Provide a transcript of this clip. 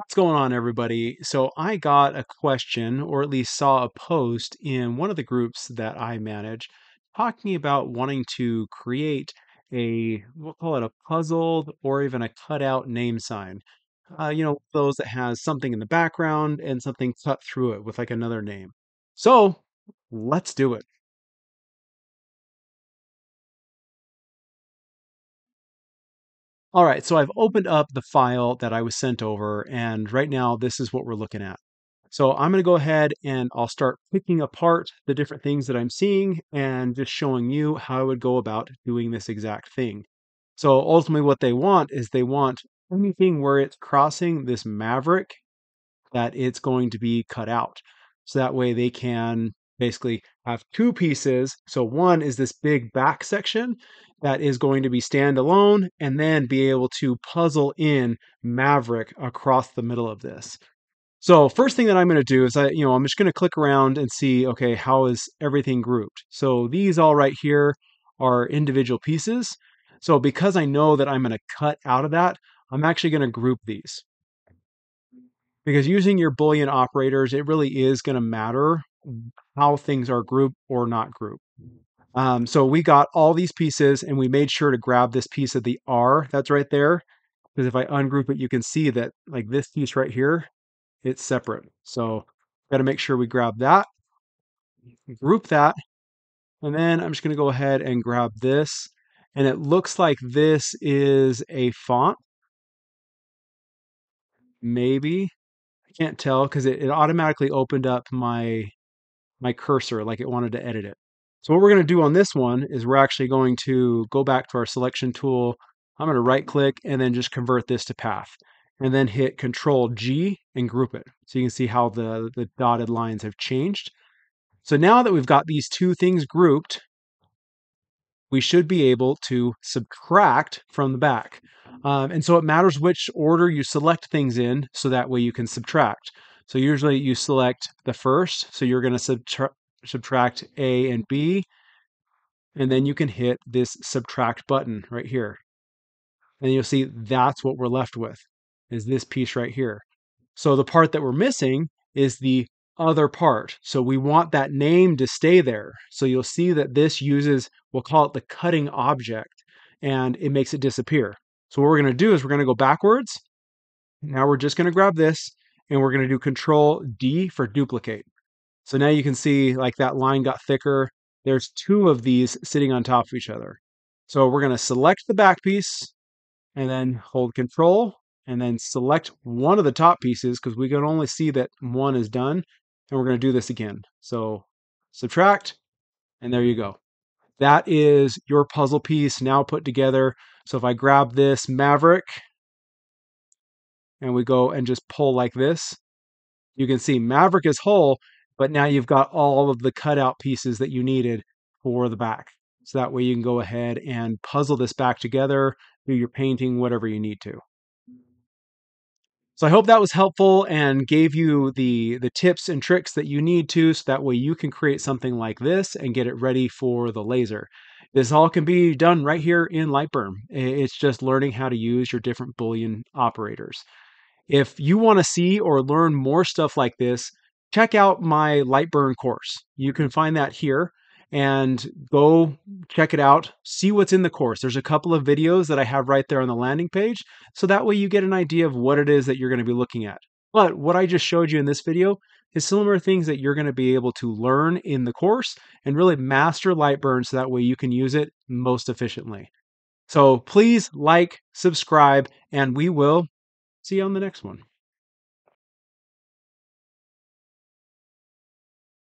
What's going on, everybody? So, I got a question, or at least saw a post in one of the groups that I manage, talking about wanting to create a, we'll call it a puzzled or even a cutout name sign. Uh, you know, those that has something in the background and something cut through it with like another name. So, let's do it. All right, so I've opened up the file that I was sent over, and right now this is what we're looking at. So I'm going to go ahead and I'll start picking apart the different things that I'm seeing and just showing you how I would go about doing this exact thing. So ultimately what they want is they want anything where it's crossing this maverick that it's going to be cut out. So that way they can basically have two pieces. So one is this big back section that is going to be standalone and then be able to puzzle in Maverick across the middle of this. So first thing that I'm going to do is I, you know, I'm just going to click around and see, okay, how is everything grouped? So these all right here are individual pieces. So because I know that I'm going to cut out of that, I'm actually going to group these. Because using your Boolean operators, it really is going to matter how things are grouped or not grouped. Um, so we got all these pieces and we made sure to grab this piece of the R that's right there. Because if I ungroup it, you can see that like this piece right here, it's separate. So got to make sure we grab that, group that, and then I'm just going to go ahead and grab this. And it looks like this is a font. Maybe. I can't tell because it, it automatically opened up my my cursor like it wanted to edit it. So what we're going to do on this one is we're actually going to go back to our selection tool. I'm going to right click and then just convert this to path and then hit control G and group it. So you can see how the, the dotted lines have changed. So now that we've got these two things grouped, we should be able to subtract from the back. Um, and so it matters which order you select things in so that way you can subtract. So usually you select the first, so you're going to subtract subtract A and B, and then you can hit this subtract button right here. And you'll see that's what we're left with, is this piece right here. So the part that we're missing is the other part. So we want that name to stay there. So you'll see that this uses, we'll call it the cutting object, and it makes it disappear. So what we're going to do is we're going to go backwards. Now we're just going to grab this, and we're going to do Control D for duplicate. So now you can see like that line got thicker. There's two of these sitting on top of each other. So we're going to select the back piece and then hold control and then select one of the top pieces because we can only see that one is done. And we're going to do this again. So subtract and there you go. That is your puzzle piece now put together. So if I grab this Maverick and we go and just pull like this, you can see Maverick is whole, but now you've got all of the cutout pieces that you needed for the back. So that way you can go ahead and puzzle this back together, do your painting, whatever you need to. So I hope that was helpful and gave you the, the tips and tricks that you need to so that way you can create something like this and get it ready for the laser. This all can be done right here in Lightburn. It's just learning how to use your different Boolean operators. If you want to see or learn more stuff like this, check out my Lightburn course. You can find that here and go check it out. See what's in the course. There's a couple of videos that I have right there on the landing page. So that way you get an idea of what it is that you're going to be looking at. But what I just showed you in this video is similar things that you're going to be able to learn in the course and really master Lightburn so that way you can use it most efficiently. So please like, subscribe, and we will see you on the next one.